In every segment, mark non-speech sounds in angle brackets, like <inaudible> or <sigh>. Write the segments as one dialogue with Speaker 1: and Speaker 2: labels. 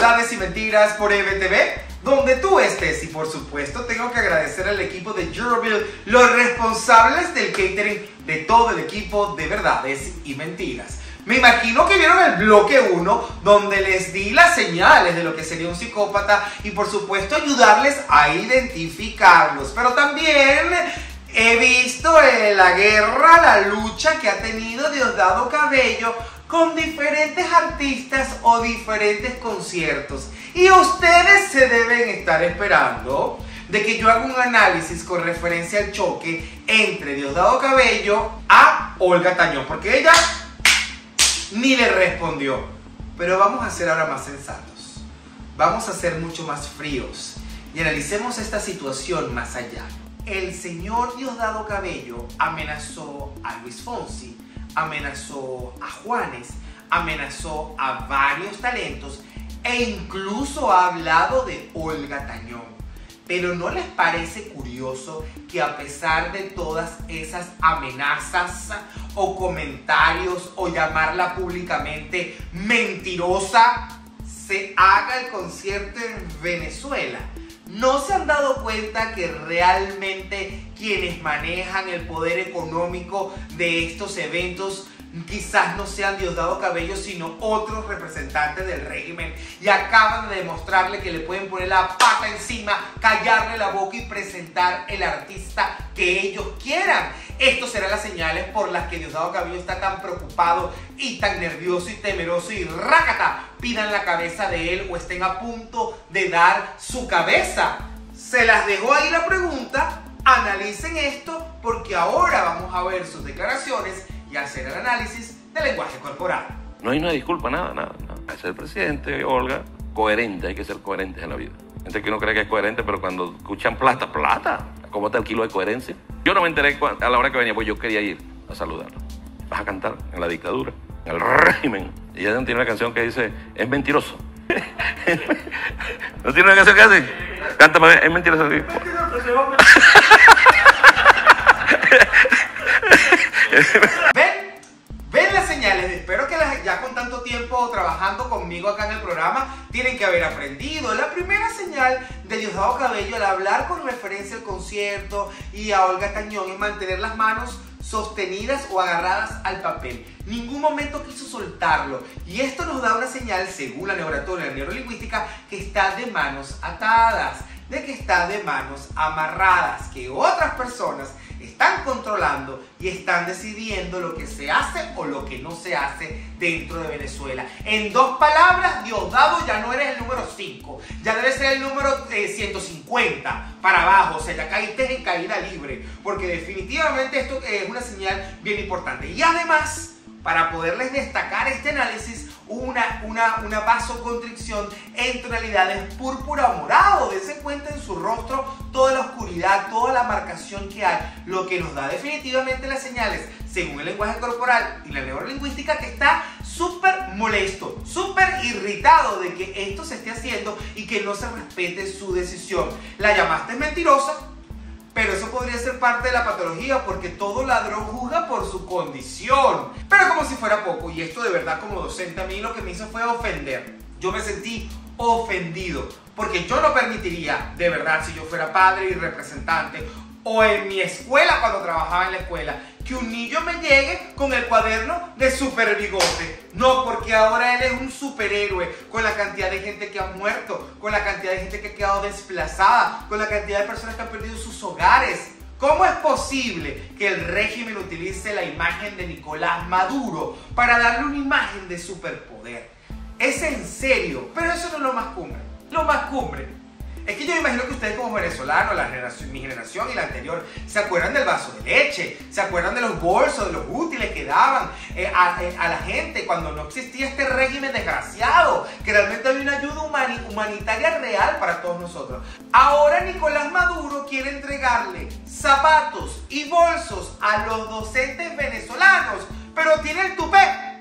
Speaker 1: Verdades y Mentiras por EBTV, donde tú estés. Y por supuesto, tengo que agradecer al equipo de Juroville, los responsables del catering de todo el equipo de Verdades y Mentiras. Me imagino que vieron el bloque 1 donde les di las señales de lo que sería un psicópata y por supuesto ayudarles a identificarlos. Pero también he visto eh, la guerra, la lucha que ha tenido Diosdado Cabello con diferentes artistas o diferentes conciertos. Y ustedes se deben estar esperando de que yo haga un análisis con referencia al choque entre Diosdado Cabello a Olga Tañón, porque ella ni le respondió. Pero vamos a ser ahora más sensatos. Vamos a ser mucho más fríos y analicemos esta situación más allá. El señor Diosdado Cabello amenazó a Luis Fonsi, amenazó a Juanes, amenazó a varios talentos e incluso ha hablado de Olga Tañón. Pero ¿no les parece curioso que a pesar de todas esas amenazas o comentarios o llamarla públicamente mentirosa, se haga el concierto en Venezuela? ¿No se han dado cuenta que realmente quienes manejan el poder económico de estos eventos quizás no sean Diosdado Cabello, sino otros representantes del régimen. Y acaban de demostrarle que le pueden poner la pata encima, callarle la boca y presentar el artista que ellos quieran. Estos serán las señales por las que Diosdado Cabello está tan preocupado y tan nervioso y temeroso y rácata, pidan la cabeza de él o estén a punto de dar su cabeza. Se las dejo ahí la pregunta, analicen esto porque ahora vamos a ver sus declaraciones y hacer el análisis del lenguaje corporal.
Speaker 2: No hay una disculpa, nada, nada. nada. Es el presidente, Olga, coherente, hay que ser coherentes en la vida. Gente que uno cree que es coherente, pero cuando escuchan plata, plata, ¿cómo está el kilo de coherencia? Yo no me enteré a la hora que venía, pues yo quería ir a saludarlo. Vas a cantar en la dictadura, en el régimen. Y ella tiene una canción que dice, es mentiroso. <laughs> ¿No tiene una canción que hace? Cántame, es mentiroso.
Speaker 1: ¿Ven? <laughs> <laughs> con tanto tiempo trabajando conmigo acá en el programa tienen que haber aprendido. La primera señal de Diosdado Cabello al hablar con referencia al concierto y a Olga Tañón es mantener las manos sostenidas o agarradas al papel. Ningún momento quiso soltarlo. Y esto nos da una señal, según la neuratoria la neurolingüística, que está de manos atadas, de que está de manos amarradas, que otras personas están controlando y están decidiendo lo que se hace o lo que no se hace dentro de Venezuela. En dos palabras, Diosdado ya no eres el número 5, ya debe ser el número 150 eh, para abajo, o sea, ya caíste en caída libre, porque definitivamente esto es una señal bien importante. Y además, para poderles destacar este análisis, una, una, una vasoconstricción en tonalidades púrpura o morado. Dense cuenta en su rostro toda la oscuridad, toda la marcación que hay, lo que nos da definitivamente las señales, según el lenguaje corporal y la neurolingüística, que está súper molesto, súper irritado de que esto se esté haciendo y que no se respete su decisión. La llamaste mentirosa, pero eso podría ser parte de la patología porque todo ladrón juzga por su condición. Pero como si fuera poco, y esto de verdad como docente a mí lo que me hizo fue ofender. Yo me sentí ofendido porque yo no permitiría, de verdad, si yo fuera padre y representante o en mi escuela cuando trabajaba en la escuela, que un niño me llegue con el cuaderno de super bigote. No, porque ahora él es un superhéroe con la cantidad de gente que ha muerto, con la cantidad de gente que ha quedado desplazada, con la cantidad de personas que han perdido sus hogares. ¿Cómo es posible que el régimen utilice la imagen de Nicolás Maduro para darle una imagen de superpoder? Es en serio, pero eso no es lo más cumbre. Lo más cumbre es que yo me imagino que ustedes como venezolanos, mi generación y la anterior, se acuerdan del vaso de leche, se acuerdan de los bolsos, de los útiles que daban eh, eh, a, la gente cuando no existía este régimen desgraciado, que realmente había una ayuda humanitaria real para todos nosotros. Ahora Nicolás Maduro quiere entregarle zapatos y bolsos a los docentes venezolanos, pero tiene el tupé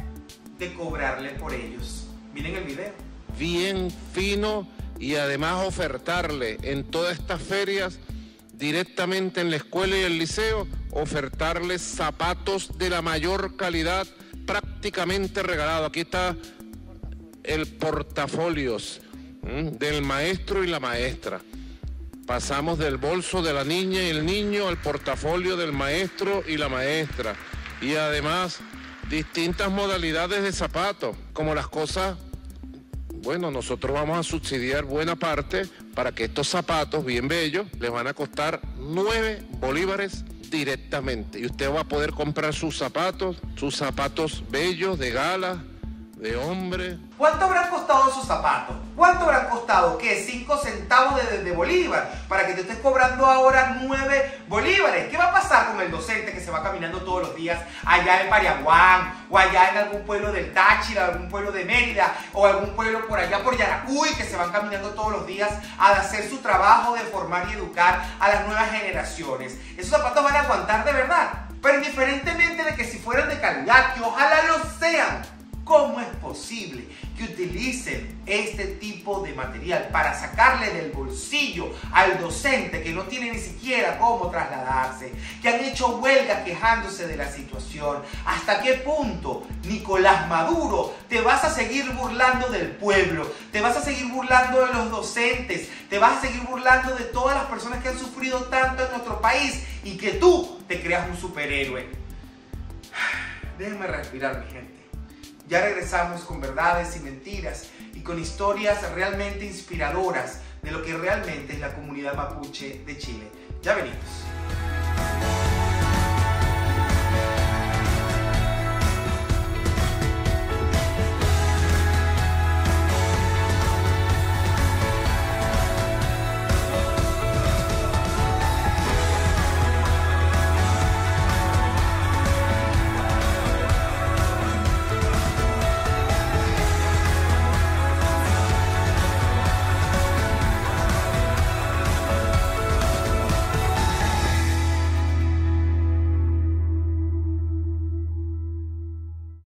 Speaker 1: de cobrarle por ellos. Miren el video.
Speaker 3: Bien fino y además ofertarle en todas estas ferias directamente en la escuela y el liceo, ofertarles zapatos de la mayor calidad prácticamente regalado. Aquí está el portafolios, del maestro y la maestra. Pasamos del bolso de la niña y el niño al portafolio del maestro y la maestra. Y además distintas modalidades de zapatos, como las cosas, bueno, nosotros vamos a subsidiar buena parte para que estos zapatos bien bellos les van a costar 9 bolívares directamente. Y usted va a poder comprar sus zapatos, sus zapatos bellos de gala, de hombre.
Speaker 1: ¿Cuánto habrán costado sus zapatos? ¿Cuánto habrán costado? ¿Qué? 5 centavos de, bolívar para que te estés cobrando ahora 9 bolívares. ¿Qué va a pasar con el docente que se va caminando todos los días allá en Pariaguán o allá en algún pueblo del Táchira, algún pueblo de Mérida o algún pueblo por allá por Yaracuy que se van caminando todos los días a hacer su trabajo de formar y educar a las nuevas generaciones? Esos zapatos van a aguantar de verdad. Pero indiferentemente de que si fueran de calidad, que ojalá lo sean, ¿Cómo es posible que utilicen este tipo de material para sacarle del bolsillo al docente que no tiene ni siquiera cómo trasladarse, que han hecho huelga quejándose de la situación? ¿Hasta qué punto, Nicolás Maduro, te vas a seguir burlando del pueblo? ¿Te vas a seguir burlando de los docentes? ¿Te vas a seguir burlando de todas las personas que han sufrido tanto en nuestro país y que tú te creas un superhéroe? <sighs> Déjenme respirar, mi gente. Ya regresamos con verdades y mentiras y con historias realmente inspiradoras de lo que realmente es la comunidad mapuche de Chile. Ya venimos.